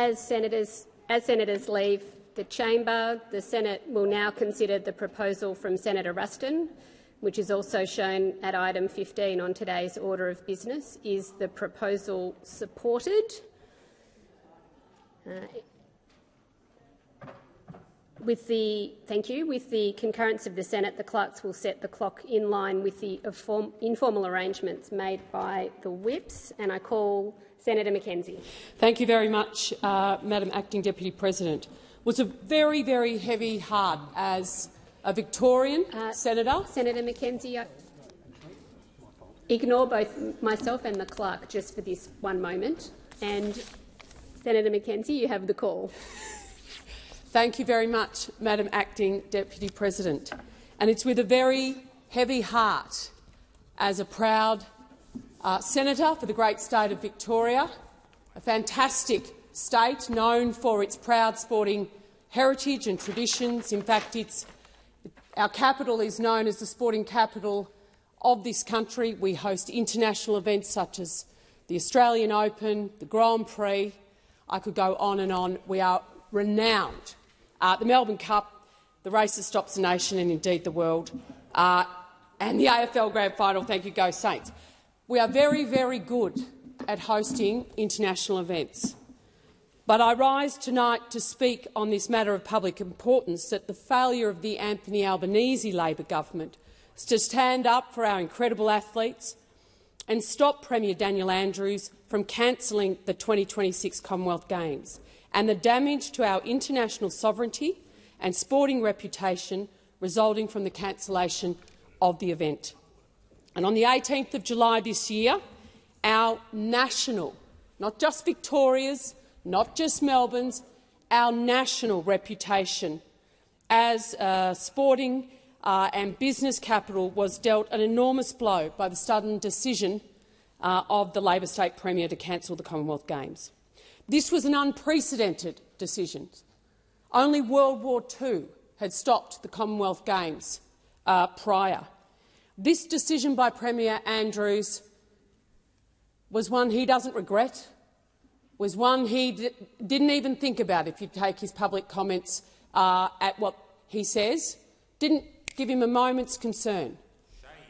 As senators, as senators leave the chamber, the Senate will now consider the proposal from Senator Ruston, which is also shown at item 15 on today's order of business. Is the proposal supported? Uh, with the thank you. With the concurrence of the Senate, the clerks will set the clock in line with the informal arrangements made by the whips, and I call Senator McKenzie. Thank you very much, uh, Madam Acting Deputy President. It was a very, very heavy heart as a Victorian uh, senator. Senator McKenzie, ignore both myself and the clerk just for this one moment. And Senator McKenzie, you have the call. Thank you very much, Madam Acting Deputy President. And it's with a very heavy heart as a proud uh, senator for the great state of Victoria, a fantastic state known for its proud sporting heritage and traditions. In fact, it's, our capital is known as the sporting capital of this country. We host international events such as the Australian Open, the Grand Prix. I could go on and on. We are renowned. Uh, the Melbourne Cup, the Race That Stops the Nation and indeed the world, uh, and the AFL Grand Final. Thank you, Go Saints. We are very, very good at hosting international events. But I rise tonight to speak on this matter of public importance that the failure of the Anthony Albanese Labor government to stand up for our incredible athletes and stop Premier Daniel Andrews from cancelling the 2026 Commonwealth Games and the damage to our international sovereignty and sporting reputation resulting from the cancellation of the event. And on the 18th of July this year, our national, not just Victoria's, not just Melbourne's, our national reputation as a sporting uh, and business capital was dealt an enormous blow by the sudden decision uh, of the Labor state premier to cancel the Commonwealth Games. This was an unprecedented decision. Only World War II had stopped the Commonwealth Games uh, prior. This decision by Premier Andrews was one he doesn't regret, was one he didn't even think about if you take his public comments uh, at what he says, didn't give him a moment's concern.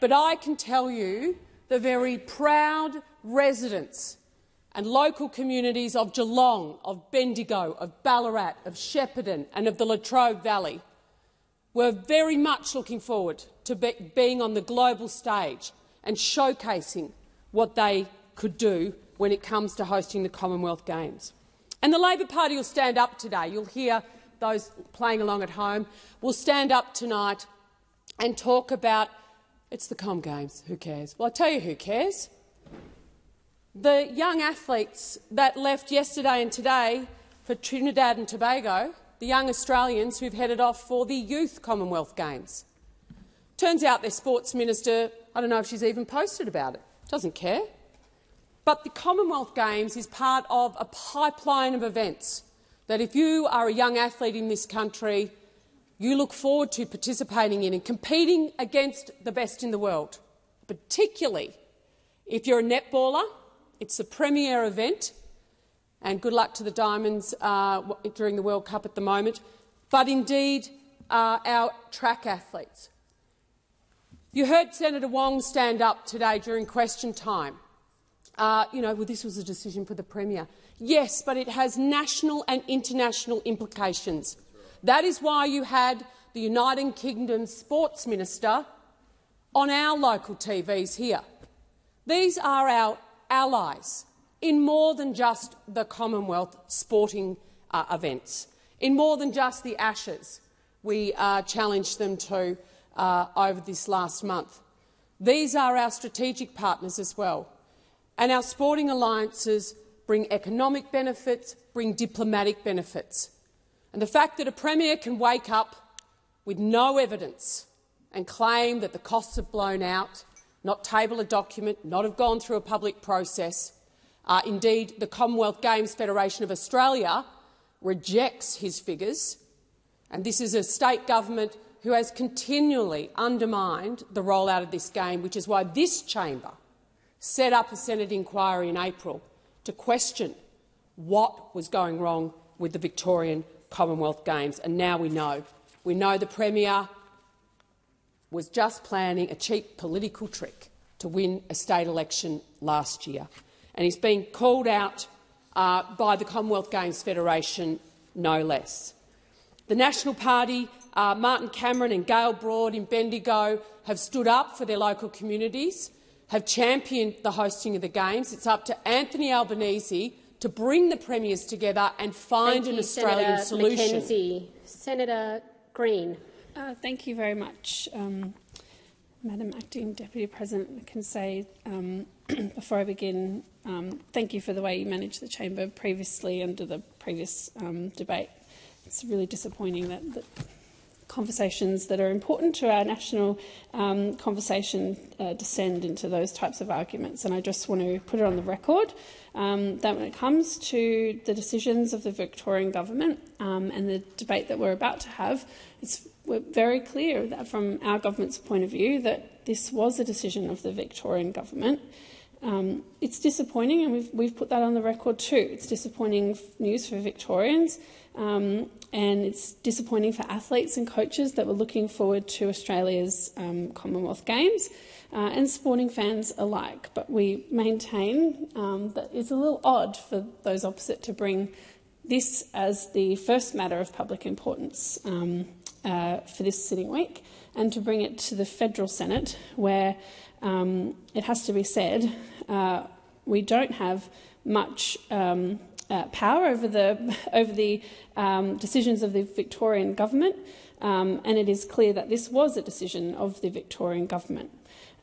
But I can tell you the very proud residents and local communities of Geelong, of Bendigo, of Ballarat, of Shepparton and of the Latrobe Valley were very much looking forward to be being on the global stage and showcasing what they could do when it comes to hosting the Commonwealth Games. And the Labor Party will stand up today. You'll hear those playing along at home will stand up tonight and talk about it's the Com Games, who cares? Well, I tell you who cares. The young athletes that left yesterday and today for Trinidad and Tobago, the young Australians who've headed off for the Youth Commonwealth Games. Turns out their sports minister, I don't know if she's even posted about it, doesn't care. But the Commonwealth Games is part of a pipeline of events that if you are a young athlete in this country, you look forward to participating in and competing against the best in the world, particularly if you're a netballer it's a premier event, and good luck to the Diamonds uh, during the World Cup at the moment, but indeed uh, our track athletes. You heard Senator Wong stand up today during question time. Uh, you know, well, this was a decision for the Premier. Yes, but it has national and international implications. That is why you had the United Kingdom Sports Minister on our local TVs here. These are our allies in more than just the Commonwealth sporting uh, events, in more than just the Ashes we uh, challenged them to uh, over this last month. These are our strategic partners as well. And our sporting alliances bring economic benefits, bring diplomatic benefits. And the fact that a Premier can wake up with no evidence and claim that the costs have blown out not table a document, not have gone through a public process. Uh, indeed, the Commonwealth Games Federation of Australia rejects his figures, and this is a state government who has continually undermined the rollout of this game, which is why this chamber set up a Senate inquiry in April to question what was going wrong with the Victorian Commonwealth Games, and now we know. We know the Premier was just planning a cheap political trick to win a state election last year, and he's been called out uh, by the Commonwealth Games Federation no less. The National Party, uh, Martin Cameron and Gaelle Broad in Bendigo have stood up for their local communities, have championed the hosting of the Games. It's up to Anthony Albanese to bring the premiers together and find Thank an you, Australian Senator solution. McKenzie. Senator Green. Uh, thank you very much, um, Madam Acting Deputy President. I can say um, before I begin, um, thank you for the way you managed the chamber previously under the previous um, debate. It's really disappointing that, conversations that are important to our national um, conversation uh, descend into those types of arguments. And I just want to put it on the record um, that when it comes to the decisions of the Victorian government um, and the debate that we're about to have, it's we're very clear that from our government's point of view that this was a decision of the Victorian government. Um, it's disappointing, and we've, we've put that on the record too. It's disappointing news for Victorians, um, and it's disappointing for athletes and coaches that were looking forward to Australia's um, Commonwealth Games uh, and sporting fans alike. But we maintain um, that it's a little odd for those opposite to bring this as the first matter of public importance um, uh, for this sitting week and to bring it to the federal Senate, where um, it has to be said uh, we don't have much um, uh, power over the over the um, decisions of the Victorian government, um, and it is clear that this was a decision of the Victorian government.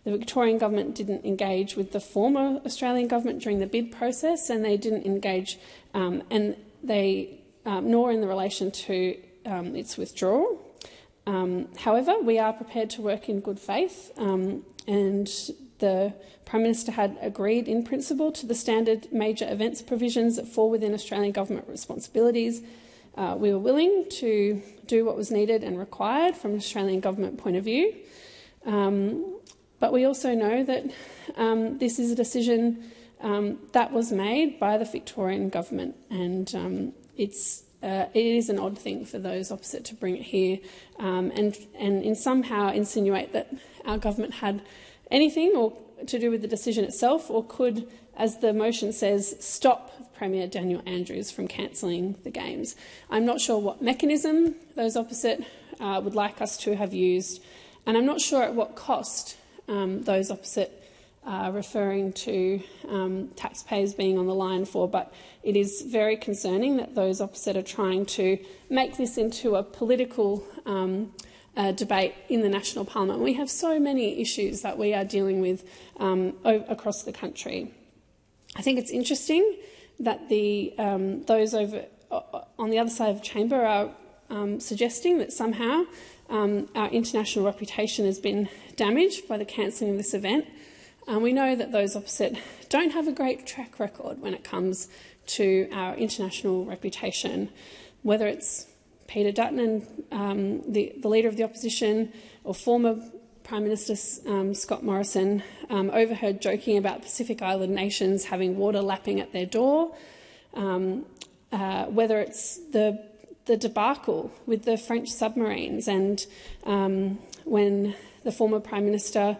The Victorian government didn't engage with the former Australian government during the bid process, and they didn't engage, um, and they um, nor in the relation to um, its withdrawal. Um, however, we are prepared to work in good faith, um, and the Prime Minister had agreed in principle to the standard major events provisions that fall within Australian government responsibilities. Uh, we were willing to do what was needed and required from an Australian government point of view. Um, but we also know that um, this is a decision um, that was made by the Victorian government, and um, it's uh, it is an odd thing for those opposite to bring it here um, and and in somehow insinuate that our government had anything or to do with the decision itself, or could, as the motion says, stop Premier Daniel Andrews from cancelling the games. I'm not sure what mechanism those opposite uh, would like us to have used, and I'm not sure at what cost um, those opposite uh, referring to um, taxpayers being on the line for, but it is very concerning that those opposite are trying to make this into a political um, uh, debate in the national parliament. We have so many issues that we are dealing with um, across the country. I think it's interesting that the, um, those over on the other side of the chamber are um, suggesting that somehow um, our international reputation has been damaged by the cancelling of this event. And we know that those opposite don't have a great track record when it comes to our international reputation, whether it's Peter Dutton, um, the, the, leader of the opposition, or former Prime Minister um, Scott Morrison, um, overheard joking about Pacific Island nations having water lapping at their door. Um, uh, whether it's the, the debacle with the French submarines, and um, when the former Prime Minister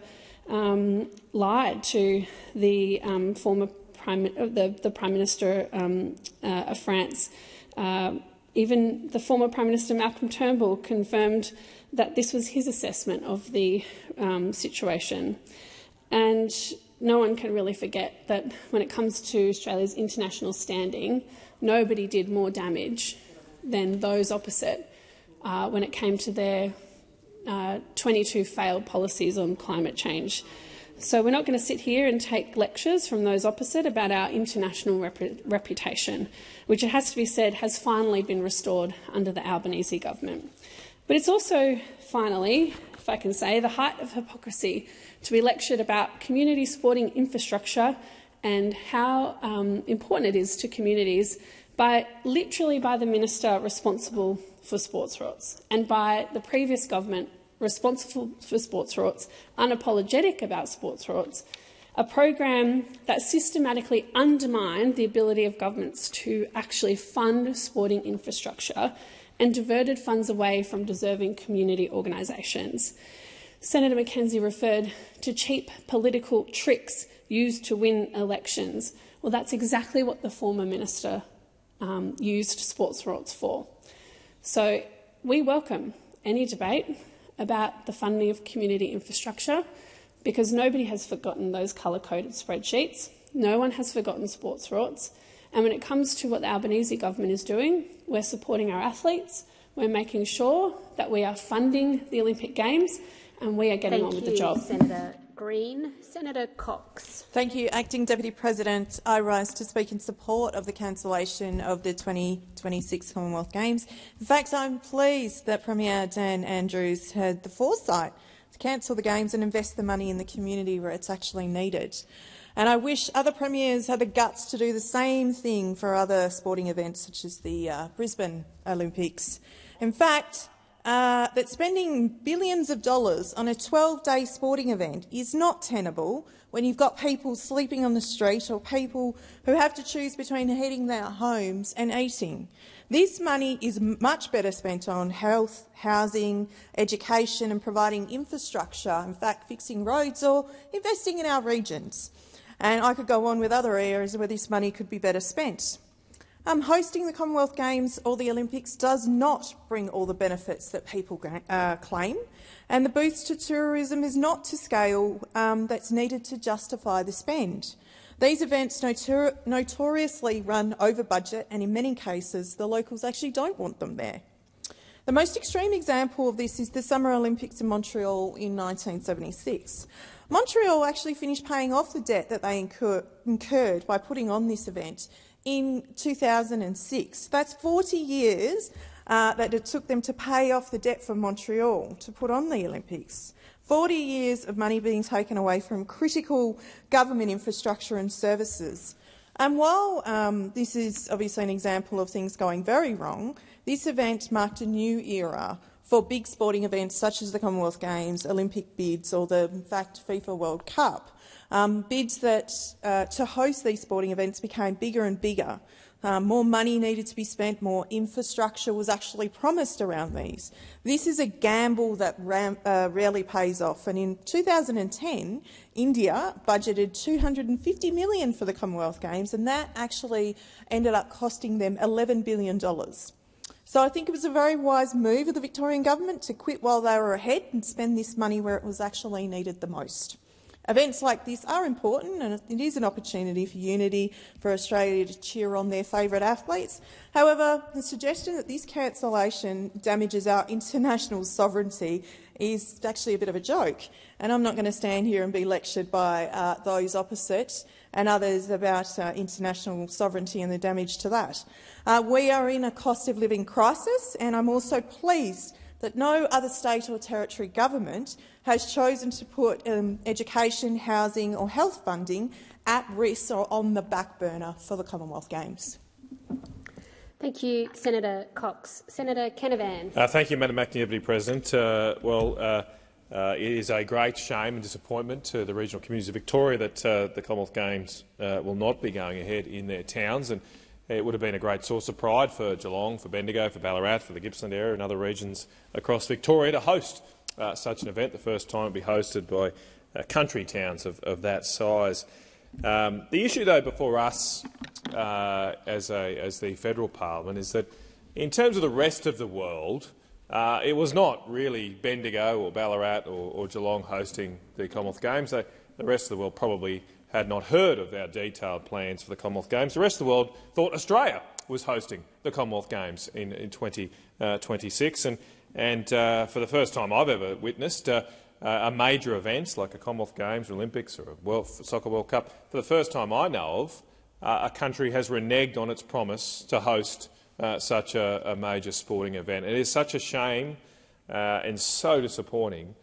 um, lied to the former Prime, the, the Prime Minister uh, of France. Uh, even the former Prime Minister Malcolm Turnbull confirmed that this was his assessment of the um, situation. And no one can really forget that when it comes to Australia's international standing, nobody did more damage than those opposite uh, when it came to their uh, 22 failed policies on climate change. So we're not going to sit here and take lectures from those opposite about our international rep reputation, which it has to be said has finally been restored under the Albanese government. But it's also finally, if I can say, the height of hypocrisy to be lectured about community sporting infrastructure and how um, important it is to communities by literally by the minister responsible for sports rorts and by the previous government responsible for sports rorts, unapologetic about sports rorts, a program that systematically undermined the ability of governments to actually fund sporting infrastructure and diverted funds away from deserving community organisations. Senator McKenzie referred to cheap political tricks used to win elections. Well, that's exactly what the former minister um, used sports rorts for. So we welcome any debate about the funding of community infrastructure because nobody has forgotten those colour-coded spreadsheets. No one has forgotten sports rorts. And when it comes to what the Albanese government is doing, we're supporting our athletes, we're making sure that we are funding the Olympic Games and we are getting Thank on with you, the job. Senator Green. Senator Cox. Thank you, Acting Deputy President. I rise to speak in support of the cancellation of the 2026 Commonwealth Games. In fact, I'm pleased that Premier Dan Andrews had the foresight to cancel the Games and invest the money in the community where it's actually needed. And I wish other premiers had the guts to do the same thing for other sporting events such as the uh, Brisbane Olympics. In fact, uh, that spending billions of dollars on a 12-day sporting event is not tenable when you've got people sleeping on the street or people who have to choose between heating their homes and eating. This money is much better spent on health, housing, education and providing infrastructure, in fact fixing roads or investing in our regions. And I could go on with other areas where this money could be better spent. Um, hosting the Commonwealth Games or the Olympics does not bring all the benefits that people uh, claim, and the boost to tourism is not to scale um, that's needed to justify the spend. These events notor notoriously run over budget, and in many cases the locals actually don't want them there. The most extreme example of this is the Summer Olympics in Montreal in 1976. Montreal actually finished paying off the debt that they incur incurred by putting on this event in 2006. That's 40 years uh, that it took them to pay off the debt for Montreal to put on the Olympics. 40 years of money being taken away from critical government infrastructure and services. And while um, this is obviously an example of things going very wrong, this event marked a new era for big sporting events such as the Commonwealth Games, Olympic bids or the, in fact, FIFA World Cup. Um, bids that uh, to host these sporting events became bigger and bigger. Um, more money needed to be spent, more infrastructure was actually promised around these. This is a gamble that ram, uh, rarely pays off. And in 2010, India budgeted 250 million for the Commonwealth Games, and that actually ended up costing them $11 billion. So I think it was a very wise move of the Victorian government to quit while they were ahead and spend this money where it was actually needed the most. Events like this are important and it is an opportunity for unity for Australia to cheer on their favourite athletes. However, the suggestion that this cancellation damages our international sovereignty is actually a bit of a joke. And I'm not going to stand here and be lectured by uh, those opposite and others about uh, international sovereignty and the damage to that. Uh, we are in a cost of living crisis and I'm also pleased that no other state or territory government has chosen to put um, education, housing or health funding at risk or on the back burner for the Commonwealth Games. Thank you, Senator Cox. Senator Canavan. Uh, thank you, Madam Acting Deputy President. Uh, well, uh, uh it is a great shame and disappointment to the regional communities of Victoria that uh, the Commonwealth Games uh, will not be going ahead in their towns. And it would have been a great source of pride for Geelong, for Bendigo, for Ballarat, for the Gippsland area and other regions across Victoria to host such an event, the first time it will be hosted by country towns of, of that size. Um, the issue, though, before us uh, as, a, as, the federal parliament is that in terms of the rest of the world, uh, it was not really Bendigo or Ballarat or, or Geelong hosting the Commonwealth Games. the rest of the world probably had not heard of our detailed plans for the Commonwealth Games. The rest of the world thought Australia was hosting the Commonwealth Games in, in 2026. Uh, and, and uh, for the first time I've ever witnessed uh, a major event like a Commonwealth Games or Olympics or a World Soccer World Cup, for the first time I know of, uh, a country has reneged on its promise to host uh, such a, a, major sporting event. It is such a shame uh, and so disappointing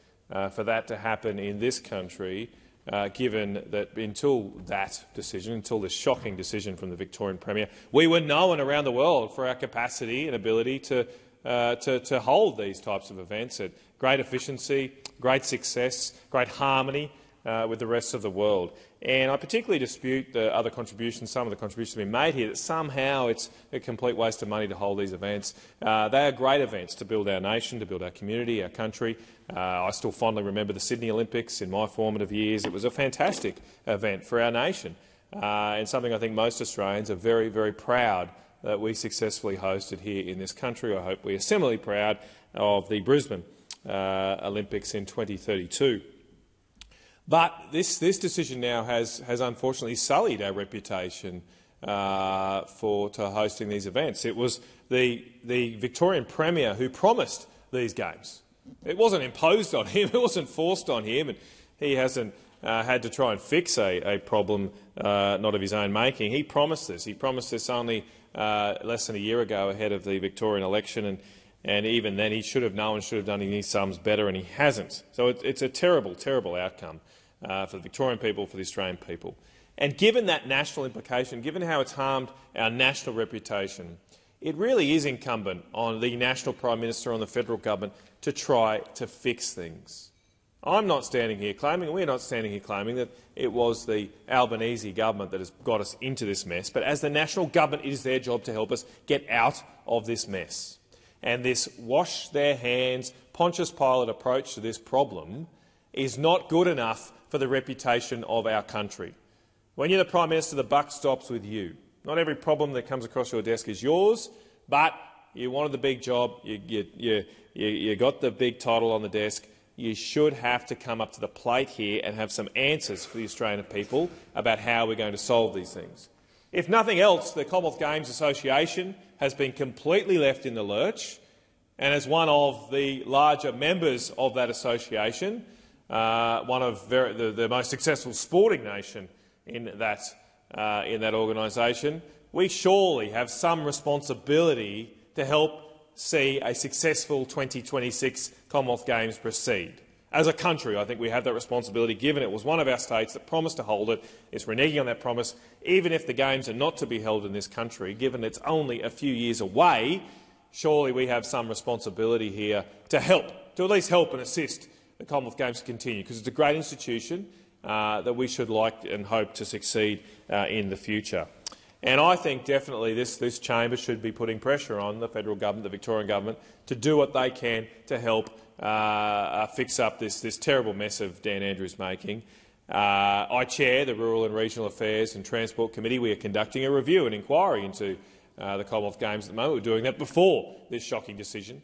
for that to happen in this country uh, given that until that decision, until this shocking decision from the Victorian Premier, we were known around the world for our capacity and ability to, uh, to, to, hold these types of events at great efficiency, great success, great harmony uh, with the rest of the world. And I particularly dispute the other contributions, some of the contributions being made here, that somehow it's a complete waste of money to hold these events. Uh, they are great events to build our nation, to build our community, our country. Uh, I still fondly remember the Sydney Olympics in my formative years. It was a fantastic event for our nation uh, and something I think most Australians are very, very proud that we successfully hosted here in this country. I hope we are similarly proud of the Brisbane uh, Olympics in 2032. But this, this decision now has, has unfortunately sullied our reputation uh, for to hosting these events. It was the, the Victorian Premier who promised these games. It wasn't imposed on him, it wasn't forced on him, and he hasn't uh, had to try and fix a, a problem uh, not of his own making. He promised this. He promised this only uh, less than a year ago ahead of the Victorian election, and, and even then he should have known, and should have done his sums better, and he hasn't. So it, it's a terrible, terrible outcome uh, for the Victorian people, for the Australian people. And given that national implication, given how it's harmed our national reputation, it really is incumbent on the National Prime Minister, on the federal government, to try to fix things. I'm not standing here claiming, we're not standing here claiming that it was the Albanese government that has got us into this mess, but as the national government, it is their job to help us get out of this mess. And this wash their hands, Pontius Pilate approach to this problem is not good enough for the reputation of our country. When you're the Prime Minister, the buck stops with you. Not every problem that comes across your desk is yours, but you wanted the big job, you, you, you, you got the big title on the desk, you should have to come up to the plate here and have some answers for the Australian people about how we're going to solve these things. If nothing else, the Commonwealth Games Association has been completely left in the lurch, and as one of the larger members of that association, uh, one of very, the, the, most successful sporting nation in that, uh, in that organisation, we surely have some responsibility to help see a successful 2026 Commonwealth Games proceed. As a country, I think we have that responsibility, given it was one of our states that promised to hold it. It's reneging on that promise. Even if the Games are not to be held in this country, given it's only a few years away, surely we have some responsibility here to help, to at least help and assist the Commonwealth Games to continue, because it's a great institution uh, that we should like and hope to succeed uh, in the future. And I think definitely this, this chamber should be putting pressure on the federal government, the Victorian government, to do what they can to help uh, uh, fix up this, this terrible mess of Dan Andrews making. Uh, I chair the Rural and Regional Affairs and Transport Committee. We are conducting a review, and inquiry into uh, the Commonwealth Games at the moment. We're doing that before this shocking decision.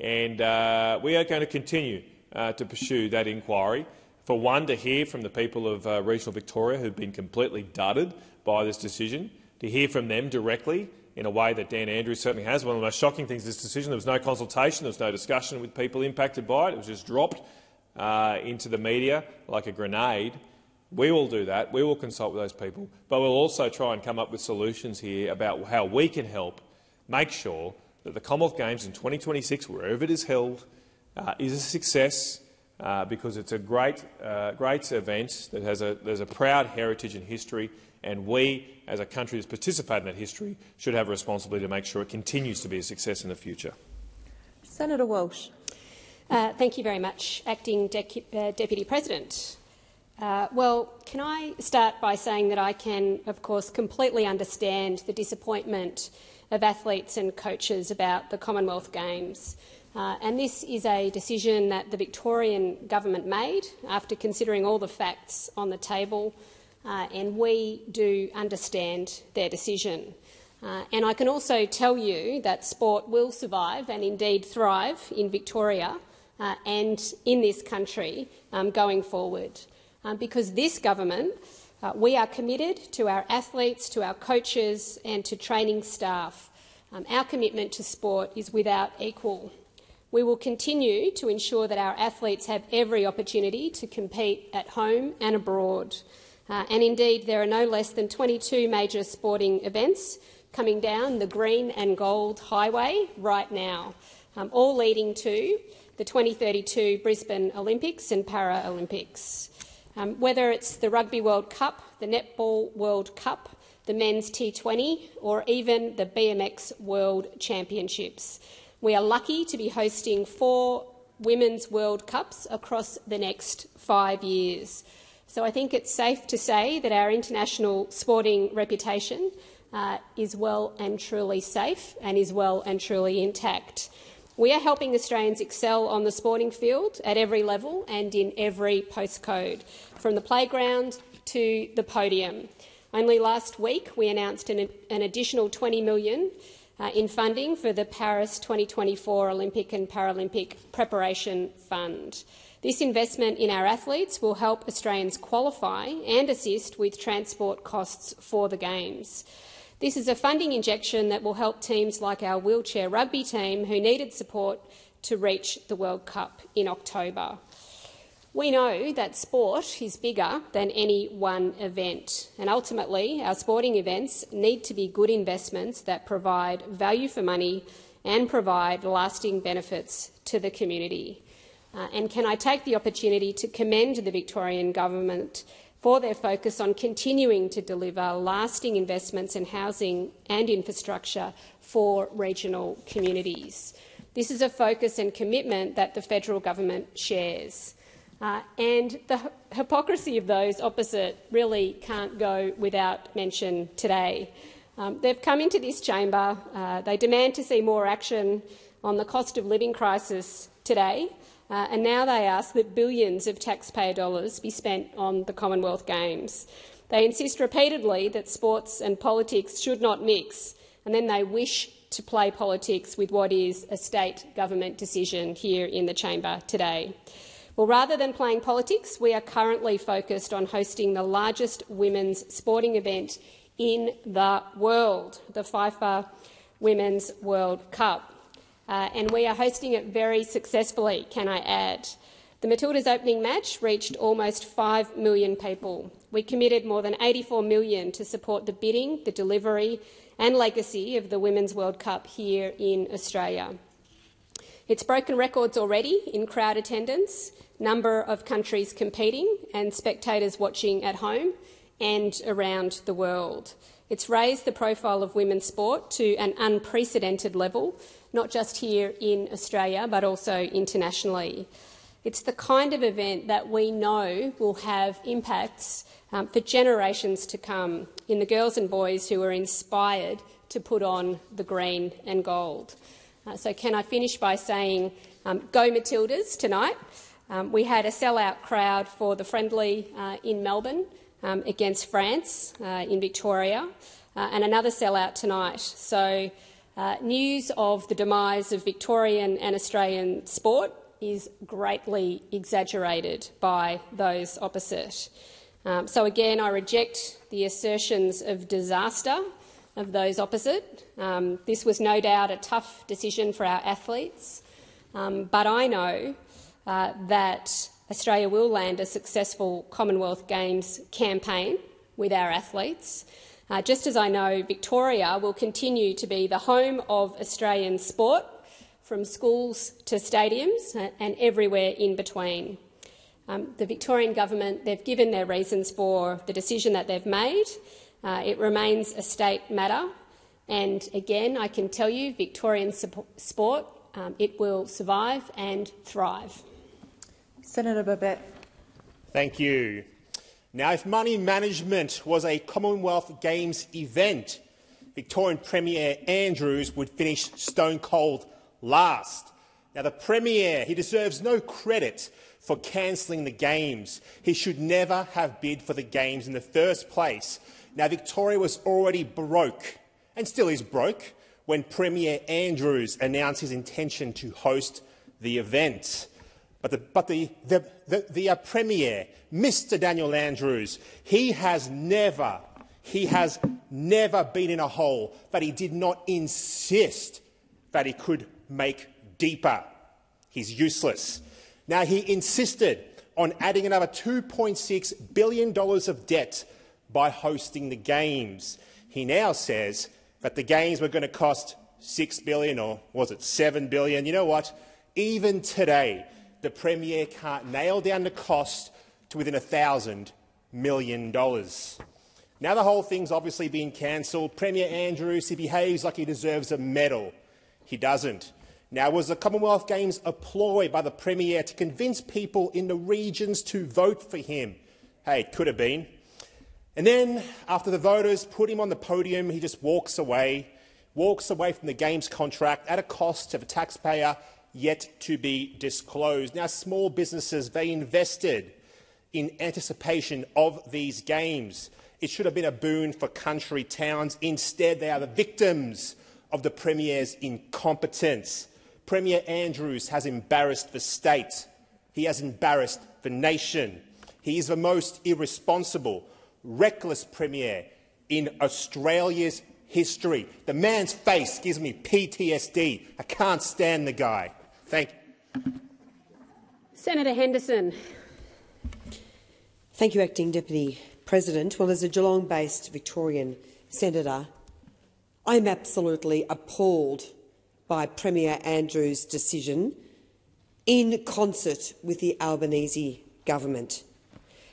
And uh, we are going to continue uh, to pursue that inquiry. For one, to hear from the people of regional Victoria who have been completely dudded by this decision, to hear from them directly in a way that Dan Andrews certainly has. One of the most shocking things this decision, there was no consultation, there was no discussion with people impacted by it. It was just dropped uh, into the media like a grenade. We will do that. We will consult with those people. But we'll also try and come up with solutions here about how we can help make sure that the Commonwealth Games in 2026, wherever it is held, uh, is a success uh, because it's a great, uh, great event that has a, there's a proud heritage and history and we, as a country that's participated in that history, should have a responsibility to make sure it continues to be a success in the future. Senator Walsh. Uh, thank you very much, Acting De uh, Deputy President. Uh, well, can I start by saying that I can, of course, completely understand the disappointment of athletes and coaches about the Commonwealth Games. Uh, and this is a decision that the Victorian government made after considering all the facts on the table uh, and we do understand their decision. Uh, and I can also tell you that sport will survive and indeed thrive in Victoria uh, and in this country um, going forward. Um, because this government, uh, we are committed to our athletes, to our coaches and to training staff. Um, our commitment to sport is without equal. We will continue to ensure that our athletes have every opportunity to compete at home and abroad. Uh, and indeed, there are no less than 22 major sporting events coming down the green and gold highway right now, um, all leading to the 2032 Brisbane Olympics and Paralympics. Um, whether it's the Rugby World Cup, the Netball World Cup, the Men's T20 or even the BMX World Championships. We are lucky to be hosting four Women's World Cups across the next five years. So I think it's safe to say that our international sporting reputation uh, is well and truly safe and is well and truly intact. We are helping Australians excel on the sporting field at every level and in every postcode, from the playground to the podium. Only last week we announced an, an additional $20 million uh, in funding for the Paris 2024 Olympic and Paralympic Preparation Fund. This investment in our athletes will help Australians qualify and assist with transport costs for the Games. This is a funding injection that will help teams like our wheelchair rugby team who needed support to reach the World Cup in October. We know that sport is bigger than any one event, and ultimately our sporting events need to be good investments that provide value for money and provide lasting benefits to the community. Uh, and can I take the opportunity to commend the Victorian Government for their focus on continuing to deliver lasting investments in housing and infrastructure for regional communities. This is a focus and commitment that the federal government shares. Uh, and the hypocrisy of those opposite really can't go without mention today. Um, they've come into this chamber, uh, they demand to see more action on the cost of living crisis today, uh, and now they ask that billions of taxpayer dollars be spent on the Commonwealth Games. They insist repeatedly that sports and politics should not mix, and then they wish to play politics with what is a state government decision here in the chamber today. Well, rather than playing politics, we are currently focused on hosting the largest women's sporting event in the world, the FIFA Women's World Cup uh, and we are hosting it very successfully, can I add. The Matildas opening match reached almost 5 million people. We committed more than 84 million to support the bidding, the delivery and legacy of the Women's World Cup here in Australia. It's broken records already in crowd attendance, number of countries competing and spectators watching at home and around the world. It's raised the profile of women's sport to an unprecedented level not just here in Australia but also internationally. It's the kind of event that we know will have impacts um, for generations to come in the girls and boys who are inspired to put on the green and gold. Uh, so, can I finish by saying, um, go Matildas tonight? Um, we had a sellout crowd for the friendly uh, in Melbourne um, against France uh, in Victoria, uh, and another sellout tonight. So, uh, news of the demise of Victorian and Australian sport is greatly exaggerated by those opposite. Um, so again, I reject the assertions of disaster of those opposite. Um, this was no doubt a tough decision for our athletes, um, but I know uh, that Australia will land a successful Commonwealth Games campaign with our athletes. Uh, just as I know Victoria will continue to be the home of Australian sport, from schools to stadiums and everywhere in between. Um, the Victorian government, they've given their reasons for the decision that they've made. Uh, it remains a state matter. And again, I can tell you, Victorian sport, um, it will survive and thrive. Senator Babet. Thank you. Now, if money management was a Commonwealth Games event, Victorian Premier Andrews would finish stone cold last. Now, the Premier, he deserves no credit for cancelling the Games. He should never have bid for the Games in the first place. Now, Victoria was already broke, and still is broke, when Premier Andrews announced his intention to host the event. But the, but the, the, the, the uh, Premier, Mr Daniel Andrews, he has never, he has never been in a hole that he did not insist that he could make deeper. He's useless. Now, he insisted on adding another $2.6 billion of debt by hosting the Games. He now says that the Games were going to cost 6 billion, or was it 7 billion? You know what? Even today, the Premier can't nail down the cost to within $1,000 million. Now the whole thing's obviously been cancelled. Premier Andrews, he behaves like he deserves a medal. He doesn't. Now, was the Commonwealth Games a ploy by the Premier to convince people in the regions to vote for him? Hey, it could have been. And then, after the voters put him on the podium, he just walks away, walks away from the Games contract at a cost to the taxpayer yet to be disclosed. Now, small businesses, they invested in anticipation of these Games. It should have been a boon for country towns. Instead, they are the victims of the Premier's incompetence. Premier Andrews has embarrassed the state. He has embarrassed the nation. He is the most irresponsible, reckless Premier in Australia's history. The man's face gives me PTSD. I can't stand the guy. Thank you. Senator Henderson. Thank you, Acting Deputy President. Well, as a Geelong-based Victorian senator, I'm absolutely appalled by Premier Andrews' decision in concert with the Albanese government,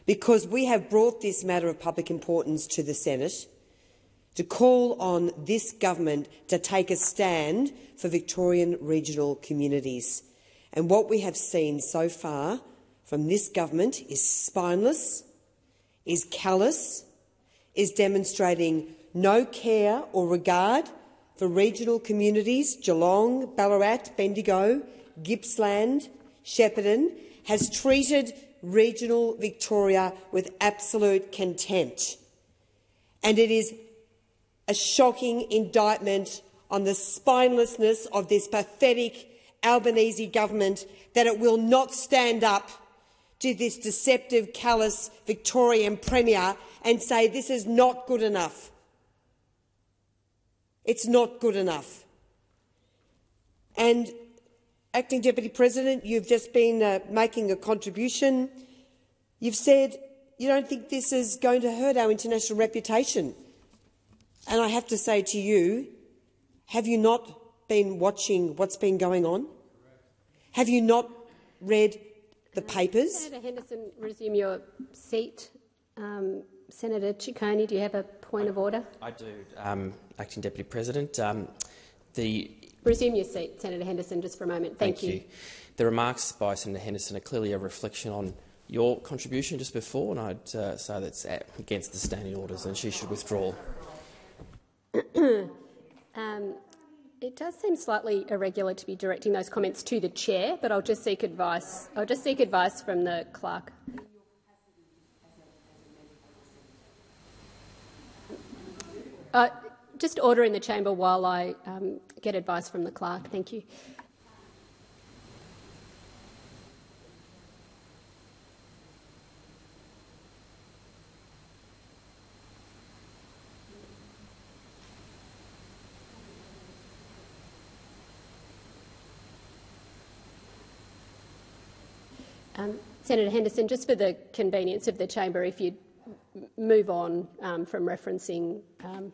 because we have brought this matter of public importance to the Senate to call on this government to take a stand for Victorian regional communities. And what we have seen so far from this government is spineless, is callous, is demonstrating no care or regard for regional communities, Geelong, Ballarat, Bendigo, Gippsland, Shepparton, has treated regional Victoria with absolute contempt. And it is a shocking indictment on the spinelessness of this pathetic Albanese government that it will not stand up to this deceptive, callous Victorian Premier and say this is not good enough. It's not good enough. And, Acting Deputy President, you've just been uh, making a contribution. You've said you don't think this is going to hurt our international reputation. And I have to say to you, have you not been watching what's been going on? Have you not read the papers? Senator Henderson, resume your seat. Um, Senator Ciccone, do you have a point of order? I do, um, Acting Deputy President. Um, the Resume your seat, Senator Henderson, just for a moment. Thank, Thank you. you. The remarks by Senator Henderson are clearly a reflection on your contribution just before, and I'd uh, say that's against the standing orders and she should withdraw. um, it does seem slightly irregular to be directing those comments to the chair, but I'll just seek advice. I'll just seek advice from the clerk. Uh, just order in the chamber while I um, get advice from the clerk. Thank you. Um, Senator Henderson, just for the convenience of the chamber, if you'd move on um, from referencing um,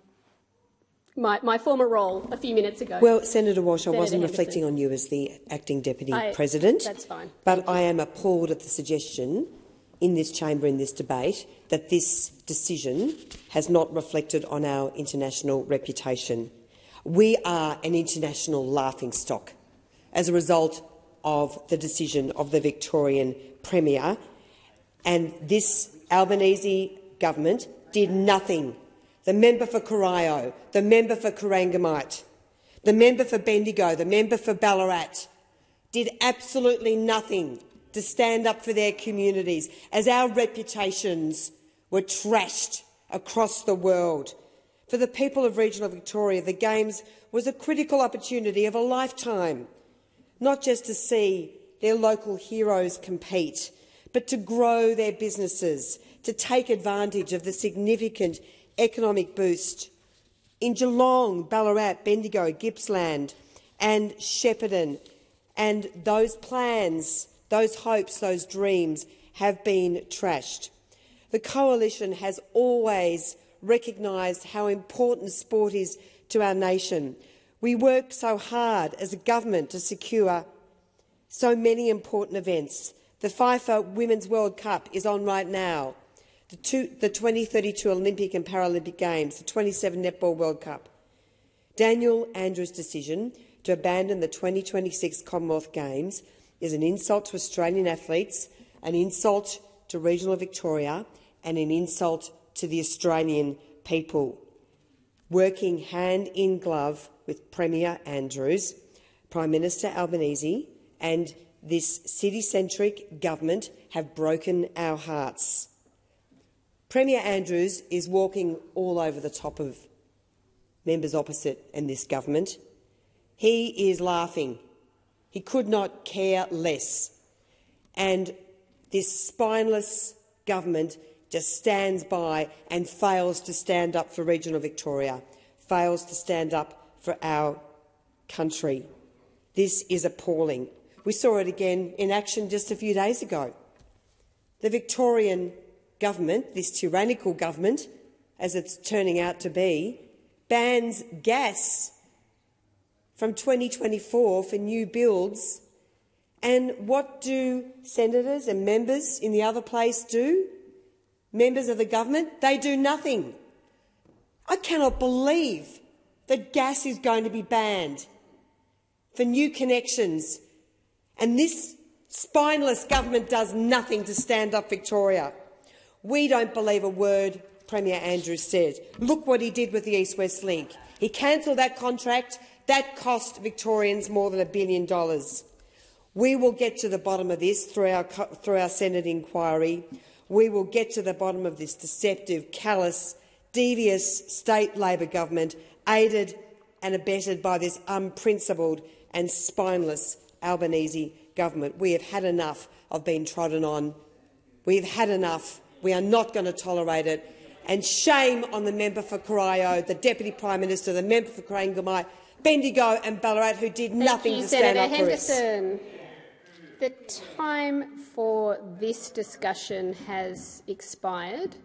my, my, former role a few minutes ago. Well, Senator Walsh, Senator I wasn't Henderson. reflecting on you as the acting deputy I, president. That's fine. But Thank I you. am appalled at the suggestion in this chamber, in this debate, that this decision has not reflected on our international reputation. We are an international laughingstock as a result of the decision of the Victorian Premier, and this Albanese government did nothing. The member for Corio, the member for Corangamite, the member for Bendigo, the member for Ballarat did absolutely nothing to stand up for their communities as our reputations were trashed across the world. For the people of regional Victoria, the Games was a critical opportunity of a lifetime not just to see their local heroes compete, but to grow their businesses, to take advantage of the significant economic boost. In Geelong, Ballarat, Bendigo, Gippsland and Shepparton, and those plans, those hopes, those dreams have been trashed. The Coalition has always recognised how important sport is to our nation, we work so hard as a government to secure so many important events. The FIFA Women's World Cup is on right now, the, two, the 2032 Olympic and Paralympic Games, the 27 Netball World Cup. Daniel Andrews' decision to abandon the 2026 Commonwealth Games is an insult to Australian athletes, an insult to regional Victoria and an insult to the Australian people. Working hand in glove with Premier Andrews, Prime Minister Albanese and this city-centric government have broken our hearts. Premier Andrews is walking all over the top of members opposite and this government. He is laughing. He could not care less. And this spineless government just stands by and fails to stand up for regional Victoria, fails to stand up for our country. This is appalling. We saw it again in action just a few days ago. The Victorian government, this tyrannical government, as it's turning out to be, bans gas from 2024 for new builds. And what do senators and members in the other place do? Members of the government? They do nothing. I cannot believe that gas is going to be banned for new connections. And this spineless government does nothing to stand up Victoria. We don't believe a word Premier Andrews said. Look what he did with the East-West Link. He cancelled that contract. That cost Victorians more than a billion dollars. We will get to the bottom of this through our, through our Senate inquiry. We will get to the bottom of this deceptive, callous, devious state Labor government aided and abetted by this unprincipled and spineless Albanese government. We have had enough of being trodden on. We have had enough. We are not going to tolerate it. And shame on the member for Corio, the Deputy Prime Minister, the member for Corangamite, Bendigo and Ballarat, who did Thank nothing you, to Senator stand up Henderson. for us. The time for this discussion has expired.